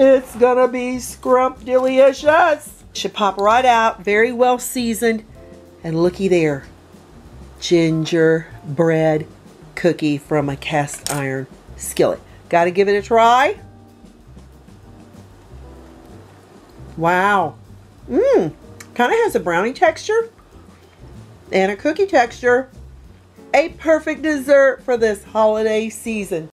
It's gonna be scrumptious. Should pop right out, very well seasoned. And looky there, gingerbread cookie from a cast iron skillet. Gotta give it a try. Wow. Mmm, kind of has a brownie texture and a cookie texture. A perfect dessert for this holiday season.